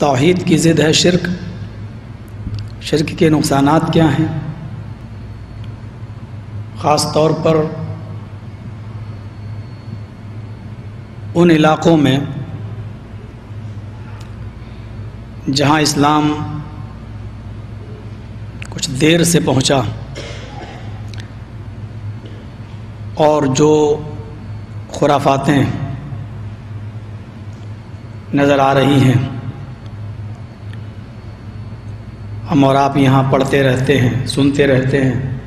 तोहद की ज़िद है शिरक। शिरक के नुकसान क्या हैं? ख़ास तौर पर उन इलाक़ों में जहाँ इस्लाम कुछ देर से पहुँचा और जो खुराफातें नज़र आ रही हैं। हम और आप यहाँ पढ़ते रहते हैं, सुनते रहते हैं।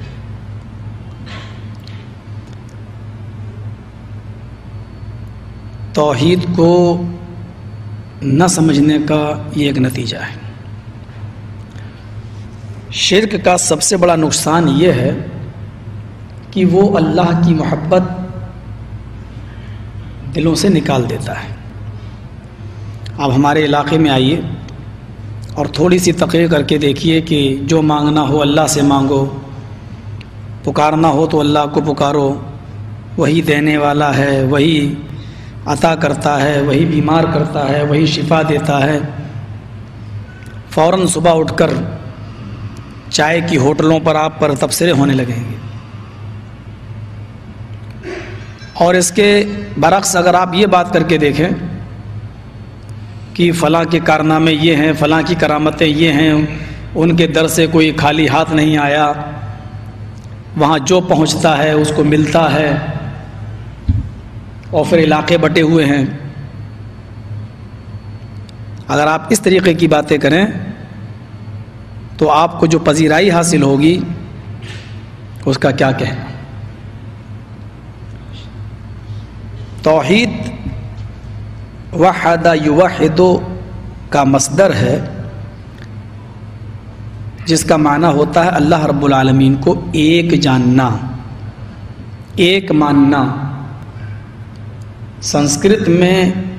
तोहीद को न समझने का ये एक नतीजा है। शिरक का सबसे बड़ा नुकसान ये है कि वो अल्लाह की मोहब्बत दिलों से निकाल देता है। आप हमारे इलाके में आइए। और थोड़ी सी तकरीर करके देखिए कि जो मांगना हो अल्लाह से मांगो, पुकारना हो तो अल्लाह को पुकारो। वही देने वाला है, वही अता करता है, वही बीमार करता है, वही शिफा देता है। फ़ौर सुबह उठकर चाय की होटलों पर आप पर तबसरे होने लगेंगे। और इसके बरक्स अगर आप ये बात करके देखें कि फ़लाँ के कारनामे ये हैं, फ़लाँ की करामतें ये हैं, उनके दर से कोई खाली हाथ नहीं आया। वहाँ जो पहुँचता है, उसको मिलता है और फिर इलाके बटे हुए हैं। अगर आप इस तरीके की बातें करें तो आपको जो पजीराई हासिल होगी, उसका क्या कहना? तोहीद वहदा युवहिदो का मसदर है, जिसका माना होता है अल्लाह रब्बुल आलमीन को एक जानना, एक मानना। संस्कृत में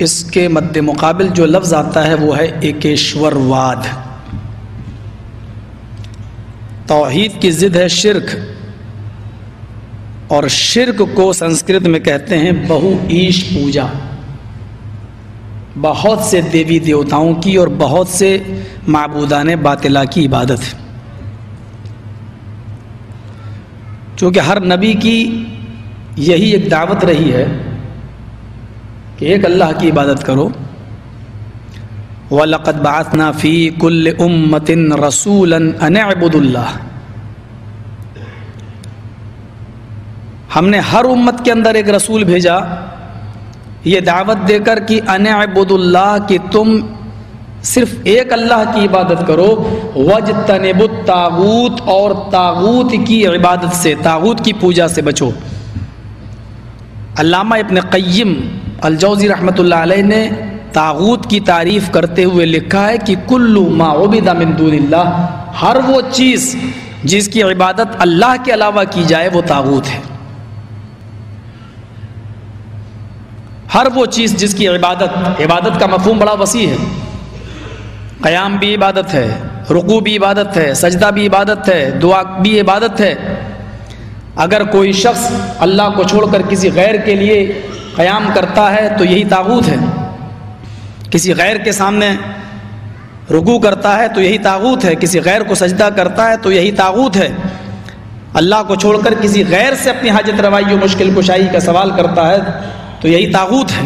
इसके मद्द मुकाबिल जो लफ्ज़ आता है, वो है एकेश्वरवाद। तोहीद की ज़िद है शिरक, और शिरक को संस्कृत में कहते हैं बहु ईश पूजा। बहुत से देवी देवताओं की और बहुत से मबूदान बातिला की इबादत क्योंकि हर नबी की यही एक दावत रही है कि एक अल्लाह की इबादत करो। वलक़द बातना फ़ी कुल उम्मतिन रसूलन अनबुदुल्ला हमने हर उम्मत के अंदर एक रसूल भेजा। ये दावत देकर कि अनबुदुल्ला कि तुम सिर्फ़ एक अल्लाह की इबादत करो। वज तनबुत तागूत और तागूत की इबादत से, तागूत की पूजा से बचो। अल्लामा इब्न क़य्यिम अलजौज़ी अलैह ने तागूत की तारीफ़ करते हुए लिखा है कि कुल्लु माबिदा मिन दूनिल्लाह, हर वो चीज़ जिसकी इबादत अल्लाह के अलावा की जाए, वो तागूत है। हर वो चीज़ जिसकी इबादत इबादत का मफहम बड़ा वसी है। क़याम भी इबादत है, रुकू भी इबादत है, सजदा भी इबादत है, दुआ भी इबादत है। अगर कोई शख्स अल्लाह को छोड़कर किसी गैर के लिए क़याम करता है तो यही ताबूत है। किसी गैर के सामने रुकू करता है तो यही ताबूत है। किसी गैर को सजदा करता है तो यही ताबूत है। अल्लाह को छोड़कर किसी गैर से अपनी हाजत रवाई मुश्किल कुशाई का सवाल करता है तो यही ताबूत है।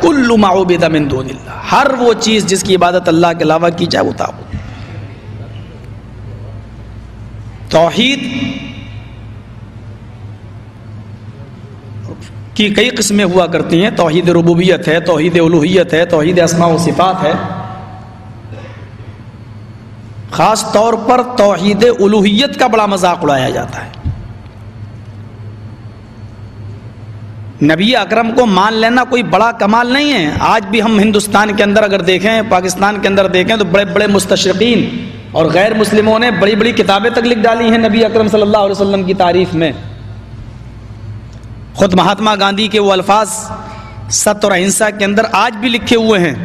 कुल्लु माउबिदा मिन दूनिल्लाह। हर वो चीज़ जिसकी इबादत अल्लाह के अलावा की जाए, वो ताबूत तोहीद की कई किस्में हुआ करती हैं। तोहद रबूबियत है, तोहद उलूहियत है, तोहद असमा सिफ़ात है। ख़ास तौर पर तोहद उलूहियत का बड़ा मज़ाक उड़ाया जाता है। नबी अकरम को मान लेना कोई बड़ा कमाल नहीं है। आज भी हम हिंदुस्तान के अंदर अगर देखें, पाकिस्तान के अंदर देखें तो बड़े बड़े मुस्तशरकिन और गैर मुस्लिमों ने बड़ी बड़ी किताबें तक लिख डाली हैं नबी अकरम सल्लल्लाहु अलैहि वसल्लम की तारीफ़ में। खुद महात्मा गांधी के वो अल्फाज सत्य और अहिंसा के अंदर आज भी लिखे हुए हैं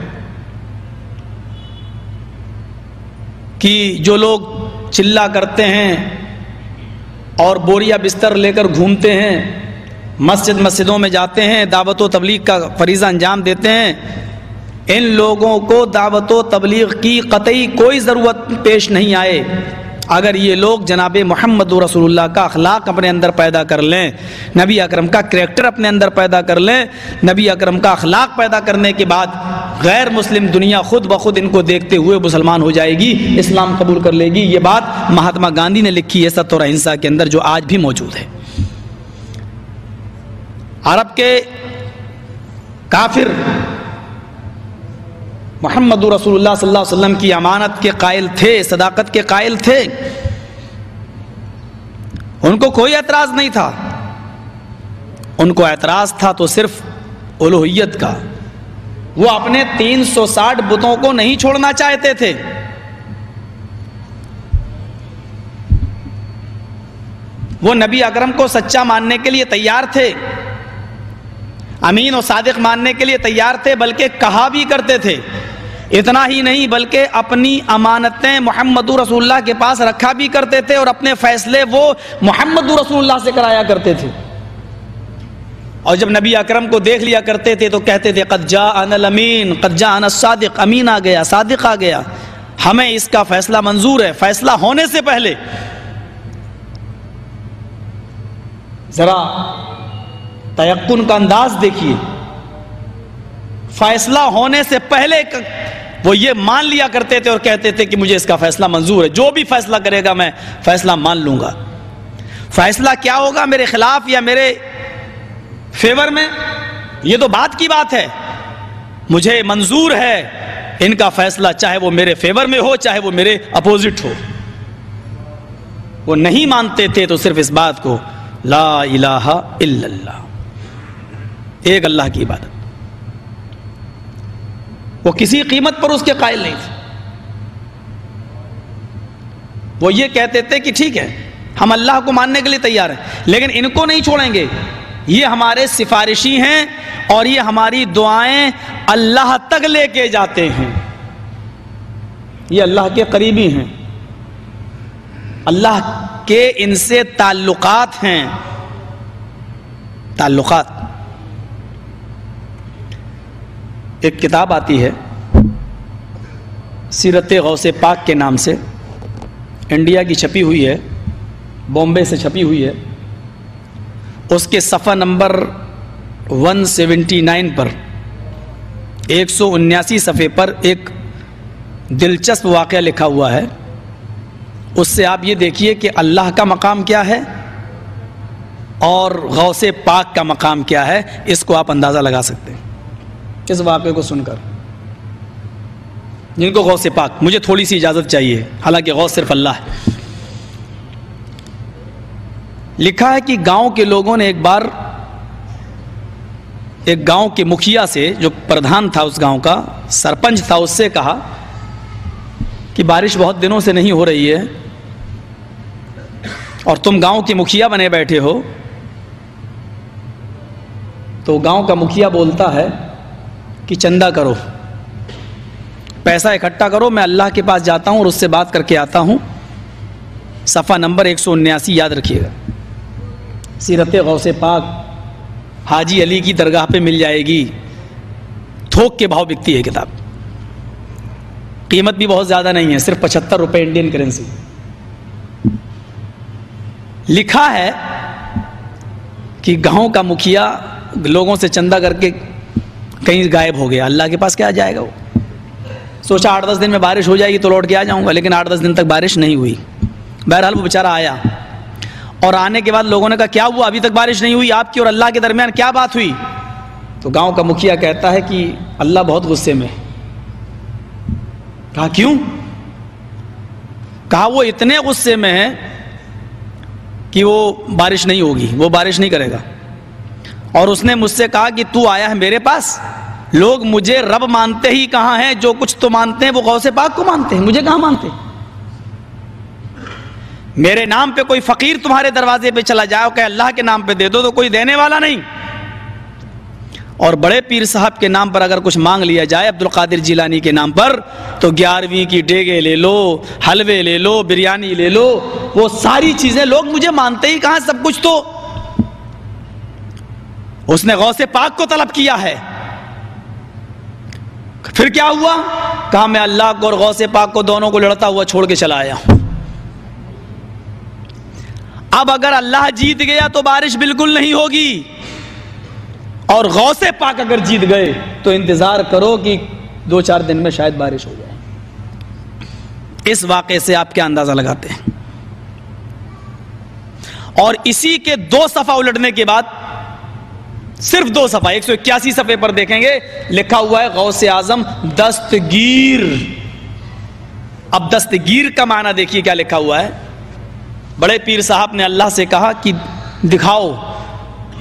कि जो लोग चिल्ला करते हैं और बोरिया बिस्तर लेकर घूमते हैं मस्जिद मस्जिदों में जाते हैं, दावत तबलीग का फरीज़ा अंजाम देते हैं। इन लोगों को दावत तबलीग की कतई कोई ज़रूरत पेश नहीं आए। अगर ये लोग जनाब मोहम्मद रसूलुल्लाह का अखलाक अपने अंदर पैदा कर लें, नबी अकरम का करेक्टर अपने अंदर पैदा कर लें, नबी अकरम का अखलाक पैदा करने के बाद गैर मुस्लिम दुनिया खुद ब खुद इनको देखते हुए मुसलमान हो जाएगी, इस्लाम कबूल कर लेगी। ये बात महात्मा गांधी ने लिखी है सत्य और अहिंसा के अंदर, जो आज भी मौजूद है। अरब के काफिर मोहम्मद रसूलुल्लाह वसल्लम की अमानत के कायल थे, सदाकत के कायल थे। उनको कोई एतराज़ नहीं था। उनको एतराज़ था तो सिर्फ़ उलोहियत का। वो अपने 360 बुतों को नहीं छोड़ना चाहते थे। वो नबी अकरम को सच्चा मानने के लिए तैयार थे। अमीन और सादिक मानने के लिए तैयार थे, बल्कि कहा भी करते थे। इतना ही नहीं, बल्कि अपनी अमानतें मोहम्मद रसूलुल्लाह के पास रखा भी करते थे और अपने फैसले वो मोहम्मद रसूलुल्लाह से कराया करते थे। और जब नबी अकरम को देख लिया करते थे तो कहते थे कज्जा अनल अमीन कज्जा अन सादिक, अमीन आ गया, सादिक आ गया। हमें इसका फैसला मंजूर है, फैसला होने से पहले। जरा तयक्न का अंदाज देखिए। फैसला होने से पहले वो ये मान लिया करते थे और कहते थे कि मुझे इसका फैसला मंजूर है। जो भी फैसला करेगा मैं फैसला मान लूँगा। फैसला क्या होगा मेरे खिलाफ या मेरे फेवर में? ये तो बात की बात है। मुझे मंजूर है इनका फैसला, चाहे वो मेरे फेवर में हो, चाहे वो मेरे अपोजिट हो। वो नहीं मानते थे तो सिर्फ़ इस बात को, ला इलाहा इल्लल्लाह। एक अल्लाह की इबादत। वो किसी कीमत पर उसके कायल नहीं थे। वो ये कहते थे कि ठीक है, हम अल्लाह को मानने के लिए तैयार हैं, लेकिन इनको नहीं छोड़ेंगे। ये हमारे सिफारिशी हैं और ये हमारी दुआएँ अल्लाह तक लेके जाते हैं। ये अल्लाह के करीबी हैं। अल्लाह के इनसे ताल्लुकात हैं। ताल्लुकात। एक किताब आती है, सीरत गौसे पाक के नाम से। इंडिया की छपी हुई है, बॉम्बे से छपी हुई है। उसके सफ़ा नंबर 179 पर, एक सौ सफ़े पर एक दिलचस्प वाक़ लिखा हुआ है। उससे आप ये देखिए कि अल्लाह का मकाम क्या है और गौसे पाक का मकाम क्या है, इसको आप अंदाज़ा लगा सकते हैं। इस वाक़े को सुनकर। जिनको गौ से पाक, मुझे थोड़ी सी इजाज़त चाहिए, हालाँकि गौ सिर्फ़ अल्लाह है। लिखा है कि गाँव के लोगों ने एक बार, एक गाँव के मुखिया से, जो प्रधान था उस गाँव का, सरपंच था उससे कहा कि बारिश बहुत दिनों से नहीं हो रही है और तुम गाँव के मुखिया बने बैठे हो। तो गाँव का मुखिया बोलता है कि चंदा करो। पैसा इकट्ठा करो, मैं अल्लाह के पास जाता हूँ और उससे बात करके आता हूँ। सफ़ा नंबर एक सौ उन्यासी, याद रखिएगा। सीरत गौसे पाक हाजी अली की दरगाह पे मिल जाएगी। थोक के भाव बिकती है किताब। कीमत भी बहुत ज़्यादा नहीं है, सिर्फ़ पचहत्तर रुपये इंडियन करेंसी लिखा है कि गाँव का मुखिया लोगों से चंदा करके कहीं गायब हो गया, अल्लाह के पास क्या जाएगा वो? सोचा आठ दस दिन में बारिश हो जाएगी तो लौट के आ जाऊँगा, लेकिन आठ दस दिन तक बारिश नहीं हुई। बहरहाल वो बेचारा आया। और आने के बाद लोगों ने कहा, क्या हुआ? अभी तक बारिश नहीं हुई, आपकी और अल्लाह के दरमियान क्या बात हुई? तो गाँव का मुखिया कहता है कि अल्लाह बहुत गुस्से में कहा, क्यों? कहा, वो इतने गुस्से में है कि वो बारिश नहीं होगी, वो बारिश नहीं करेगा। और उसने मुझसे कहा कि तू आया है मेरे पास। लोग मुझे रब मानते ही कहाँ हैं, जो कुछ तो मानते हैं, वो गौसे पाक को मानते हैं। मुझे कहाँ मानते? हैं मेरे नाम पे कोई फकीर तुम्हारे दरवाजे पे चला जाओ कहे, अल्लाह के नाम पे दे दो तो कोई देने वाला नहीं। और बड़े पीर साहब के नाम पर अगर कुछ मांग लिया जाए, अब्दुल कादिर जिलानी के नाम पर तो ग्यारहवीं की डेगे ले लो, हलवे ले लो, बिरयानी ले लो, वो सारी चीज़ें लोग मुझे मानते ही कहा सब कुछ तो उसने गौसे पाक को तलब किया है। फिर क्या हुआ? कहा, मैं अल्लाह को और गौसे पाक को दोनों को लड़ता हुआ छोड़ के चला आया अब अगर अल्लाह जीत गया तो बारिश बिल्कुल नहीं होगी। और गौसे पाक अगर जीत गए तो इंतज़ार करो कि दो चार दिन में शायद बारिश हो जाए। इस वाक़े से आप क्या अंदाज़ा लगाते हैं? और इसी के दो सफ़ा उलटने के बाद सिर्फ़ दो सफ़ा, एक सौ इक्यासी सफे पर देखेंगे, लिखा हुआ है गौ से आज़म, दस्तगीर। अब दस्तगीर का माना देखिए क्या लिखा हुआ है। बड़े पीर साहब ने अल्लाह से कहा कि, दिखाओ,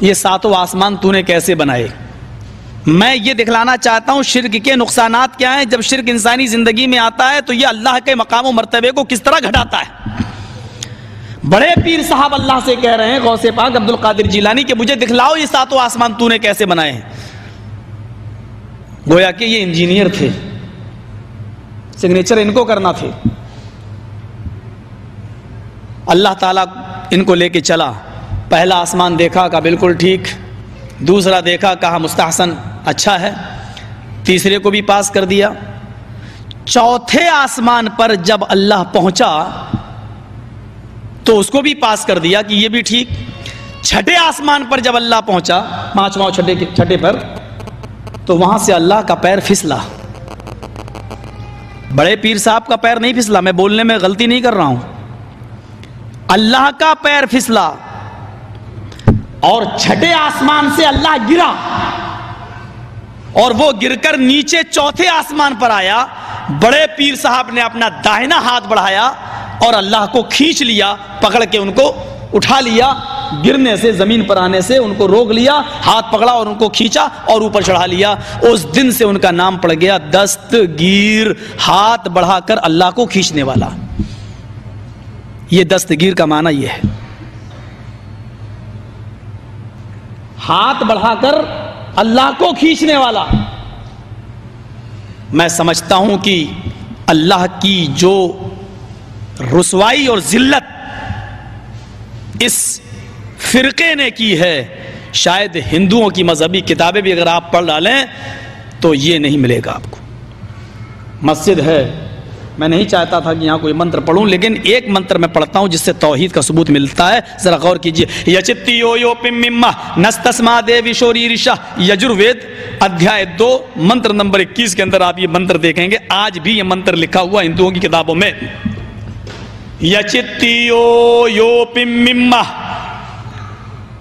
ये सातों आसमान तूने कैसे बनाए। मैं ये दिखलाना चाहता हूँ, शिरक के नुकसानात क्या हैं? जब शिरक इंसानी ज़िंदगी में आता है तो ये अल्लाह के मकाम मरतबे को किस तरह घटाता है? बड़े पीर साहब अल्लाह से कह रहे हैं, गौसे पाक अब्दुल कादिर जिलानी के, मुझे दिखलाओ ये सातों आसमान तूने कैसे बनाए हैं? गोया कि ये इंजीनियर थे, सिग्नेचर इनको करना थे। अल्लाह ताला इनको लेके चला, पहला आसमान देखा का बिल्कुल ठीक। दूसरा देखा, कहा, मुस्तहसन अच्छा है। तीसरे को भी पास कर दिया। चौथे आसमान पर जब अल्लाह पहुँचा तो उसको भी पास कर दिया कि ये भी ठीक। छठे आसमान पर जब अल्लाह पहुँचा, पांचवा छठे छठे पर तो वहाँ से अल्लाह का पैर फिसला। बड़े पीर साहब का पैर नहीं फिसला, मैं बोलने में गलती नहीं कर रहा हूँ। अल्लाह का पैर फिसला और छठे आसमान से अल्लाह गिरा और वो गिरकर नीचे चौथे आसमान पर आया। बड़े पीर साहब ने अपना दाहिना हाथ बढ़ाया और अल्लाह को खींच लिया, पकड़ के उनको उठा लिया, गिरने से, ज़मीन पर आने से उनको रोक लिया, हाथ पकड़ा और उनको खींचा और ऊपर चढ़ा लिया। उस दिन से उनका नाम पड़ गया दस्तगीर हाथ बढ़ाकर अल्लाह को खींचने वाला। यह दस्तगीर का माना यह है। हाथ बढ़ाकर अल्लाह को खींचने वाला। मैं समझता हूँ कि अल्लाह की जो रसवाई और जिल्लत इस फिरके ने की है। शायद हिंदुओं की मजहबी किताबें भी अगर आप पढ़ डालें तो ये नहीं मिलेगा आपको। मस्जिद है। मैं नहीं चाहता था कि यहाँ कोई मंत्र पढ़ूं, लेकिन एक मंत्र मैं पढ़ता हूँ जिससे तौहीद का सबूत मिलता है। जरा गौर कीजिए यो यो ऋषा यजुर्वेद अध्याय दो, मंत्र नंबर 21 के अंदर आप ये मंत्र देखेंगे। आज भी ये मंत्र लिखा हुआ हिंदुओं की किताबों में। यचित्तियो यो पिम्मा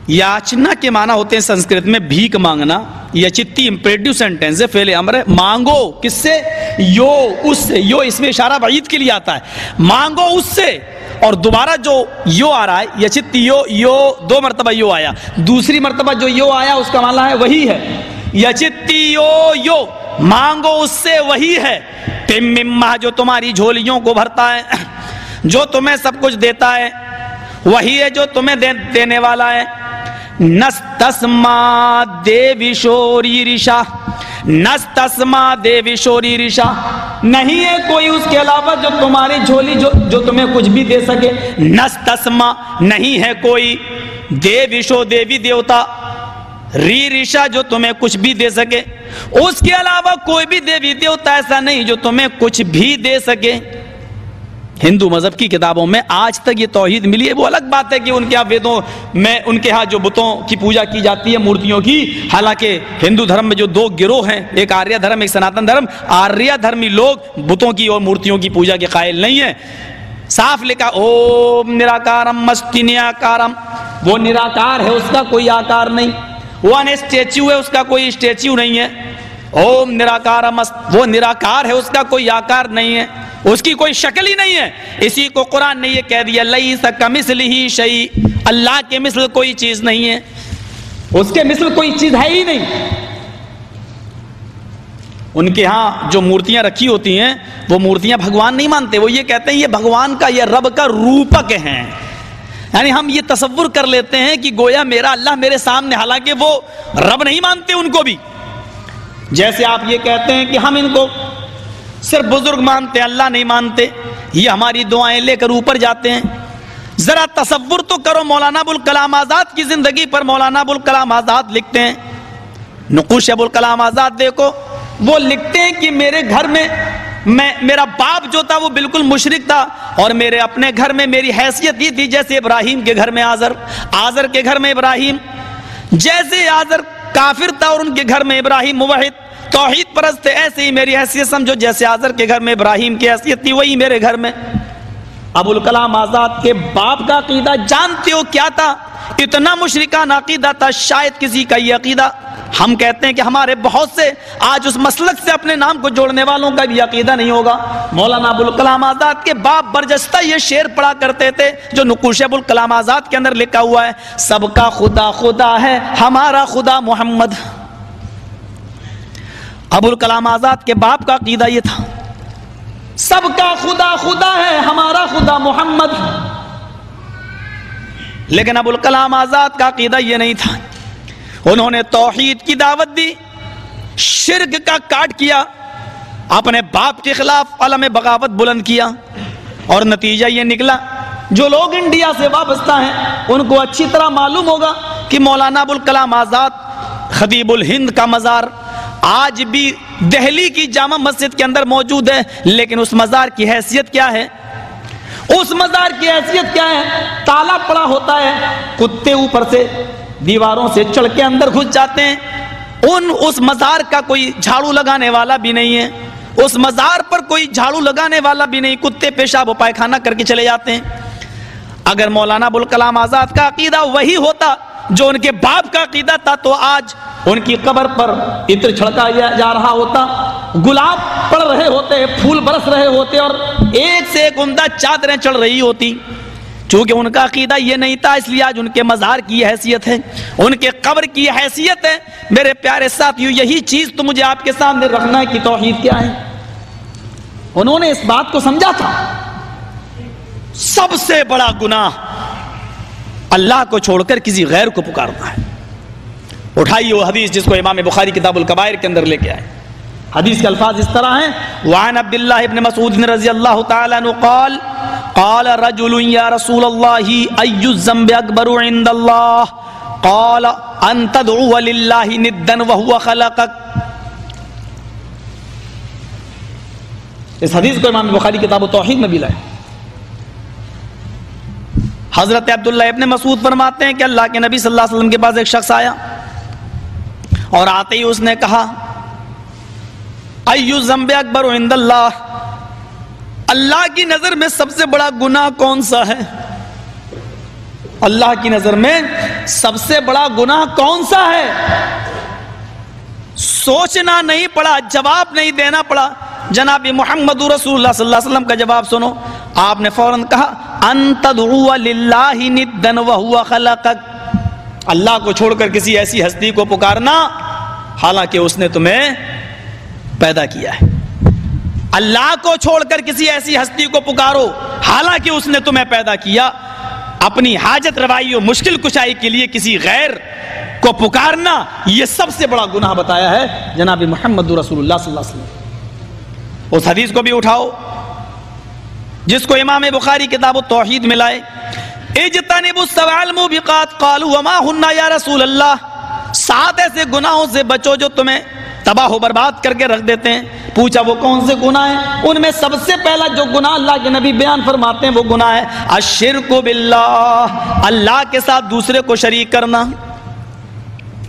याचना के माना होते हैं संस्कृत में भीख मांगना। यचित्ती इंपेटिव सेंटेंस है, फेले अमर मांगो किससे? यो उससे। यो इसमें इशारा वईद के लिए आता है। मांगो उससे। और दोबारा जो यो आ रहा है, यचित्ती यो यो, दो मरतबा यो आया। दूसरी मरतबा जो यो आया, उसका माना है वही है। यचित्ती यो यो, मांगो उससे वही है। पिम्मा जो तुम्हारी झोलियों को भरता है। जो तुम्हें सब कुछ देता है वही है जो तुम्हें दे, देने वाला है। नस तस्मा देवी शोरी ऋषा नस तस्मा देवी शोरी ऋषा। नहीं है कोई उसके अलावा जो तुम्हारी झोली जो जो तुम्हें कुछ भी दे सके। नस तस्मा नहीं है कोई। देविशो देवी देवता री ऋषा जो तुम्हें कुछ भी दे सके। उसके अलावा कोई भी देवी देवता ऐसा नहीं जो तुम्हें कुछ भी दे सके। हिंदू मज़हब की किताबों में आज तक ये तोहीद मिली है। वो अलग बात है कि उनके यहाँ वेदों में, उनके यहाँ जो बुतों की पूजा की जाती है, मूर्तियों की, हालाँकि हिंदू धर्म में जो दो गिरोह हैं, एक आर्य धर्म, एक सनातन धर्म, आर्य धर्मी लोग बुतों की और मूर्तियों की पूजा के कायल नहीं है। साफ़ लिखा, ओम निराकारम मस्ति निराकारम वो निराकार है, उसका कोई आकार नहीं। वो अन स्टेच्यू है, उसका कोई स्टेच्यू नहीं है। ओम निराकार वो निराकार है, उसका कोई आकार नहीं है। उसकी कोई शक्ल ही नहीं है। इसी को कुरान ने ये कह दिया लई सकमिसल ही शई। अल्लाह के मिसल कोई चीज़ नहीं है। उसके मिसल कोई चीज़ है ही नहीं। उनके यहाँ जो मूर्तियाँ रखी होती हैं, वो मूर्तियाँ भगवान नहीं मानते। वो ये कहते हैं, ये भगवान का, ये रब का रूपक है। यानी हम ये तस्वुर कर लेते हैं कि गोया मेरा अल्लाह मेरे सामने, हालाँकि वो रब नहीं मानते उनको भी। जैसे आप ये कहते हैं कि हम इनको सिर्फ़ बुज़ुर्ग मानते, अल्लाह नहीं मानते। ये हमारी दुआएँ लेकर ऊपर जाते हैं। जरा तस्वुर तो करो, मौलाना अबुल कलाम आज़ाद की ज़िंदगी पर मौलाना अबुल कलाम आज़ाद लिखते हैं। नकुश अबुल कलाम आज़ाद देखो, वो लिखते हैं कि मेरे घर में मैं, मेरा बाप जो था वो बिल्कुल मुशरिक था और मेरे अपने घर में मेरी हैसियत ही थी जैसे इब्राहिम के घर में आजर आजर के घर में इब्राहिम। जैसे आजर काफिर था और उनके घर में इब्राहिम मुवाहिद। तोहिद परस्त थे, ऐसे ही मेरी हैसियत समझो, जैसे आजर के घर में इब्राहिम की हैसियत थी, वही मेरे घर में। अबुल कलाम आज़ाद के बाप का अकीदा जानते हो क्या था? इतना मुशरिकान अकीदा था, शायद किसी का ये अकीदा। हम कहते हैं कि हमारे बहुत से, आज उस मसलक से अपने नाम को जोड़ने वालों का भी अकीदा नहीं होगा। मौलाना अबुल कलाम आज़ाद के बाप बरजस्ता ये शेर पढ़ा करते थे, जो नुकुश अबुल कलाम आज़ाद के अंदर लिखा हुआ है, सबका खुदा खुदा है, हमारा खुदा मोहम्मद। अबुल कलाम आज़ाद के बाप का अकीदा ये था। सबका खुदा खुदा है, हमारा खुदा मोहम्मद लेकिन अबुल कलाम आज़ाद का अकीदा ये नहीं था। उन्होंने तोहीद की दावत दी, शिरक का काट किया, अपने बाप के खिलाफ अलम बगावत बुलंद किया और नतीजा ये निकला, जो लोग इंडिया से वाबस्ता हैं, उनको अच्छी तरह मालूम होगा कि मौलाना अबुल कलाम आज़ाद खदीबुल हिंद का मज़ार आज भी दहली की जामा मस्जिद के अंदर मौजूद है, लेकिन उस मज़ार की हैसियत क्या है? उस मज़ार की हैसियत क्या है? ताला पड़ा होता है, कुत्ते ऊपर से दीवारों से चढ़ के अंदर घुस जाते हैं। उन, उस मज़ार का कोई झाड़ू लगाने वाला भी नहीं है। उस मज़ार पर कोई झाड़ू लगाने वाला भी नहीं, कुत्ते पेशाब पायखाना करके चले जाते हैं। अगर मौलाना अबुल कलाम आज़ाद का अकीदा वही होता, जो उनके बाप का अकीदा था तो आज उनकी कब्र पर इत्र छिड़का जा रहा होता। गुलाब पड़ रहे होते, फूल बरस रहे होते और एक से एक उमदा चादरें चढ़ रही होती। चूँकि उनका अकीदा ये नहीं था, इसलिए आज उनके मज़ार की हैसियत है। उनके कब्र की हैसियत है। मेरे प्यारे साथियों, यही चीज़ तो मुझे आपके सामने रखना है कि तोहीद क्या है। उन्होंने इस बात को समझा था। सबसे बड़ा गुनाह अल्लाह को छोड़कर किसी गैर को पुकारना है। उठाइए वो हदीस जिसको इमाम बुखारी किताबुल कबायर के अंदर लेके आए। हदीस के अल्फाज इस तरह हैं। वान अब्दुल्लाह इब्न मसूद रज़ी अल्लाह तआला नु क़ाल क़ाल रजुल या रसूल अल्लाह अय्यु ज़ंब अकबर इंदल्लाह क़ाल अन तदउ लिल्लाहि निद्दन व हुवा खलक़क। इस हदीस को इमाम बुखारी किताब तौहीद में भी लाए। हज़रत अब्दुल्ला इब्न मसूद फरमाते हैं कि अल्लाह के नबी सल्लल्लाहु अलैहि वसल्लम के पास एक शख्स आया। और आते ही उसने कहा अयु जम्बे अकबर इंदल्लाह, अल्लाह की नज़र में सबसे बड़ा गुनाह कौन सा है? अल्लाह की नज़र में सबसे बड़ा गुनाह कौन सा है? सोचना नहीं पड़ा, जवाब नहीं देना पड़ा। जनाबी मोहम्मद सल्लल्लाहु का जवाब सुनो। आपने फ़ौरन कहा अंतदन वह खलकक। अल्लाह को छोड़कर किसी ऐसी हस्ती को पुकारना, हालाँकि उसने तुम्हें पैदा किया है। अल्लाह को छोड़कर किसी ऐसी हस्ती को पुकारो, हालाँकि उसने तुम्हें पैदा किया। अपनी हाजत रवाई और मुश्किल कुशाई के लिए किसी गैर को पुकारना यह सबसे बड़ा गुनाह बताया है जनाब मोहम्मद उस हदीस को भी उठाओ, जिसको इमाम बुखारी किताब तोहहीद मिलाए गुनाहों से बचो जो तुम्हें तबाह बर्बाद करके रख देते हैं। पूछा, वो कौन से गुनाह हैं? उनमें सबसे पहला जो गुनाह अल्लाह के नबी बयान फरमाते हैं, वो गुनाह है अशिर को बिल्लाह। अल्लाह के साथ दूसरे को शरीक करना।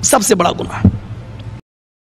सबसे बड़ा गुनाह।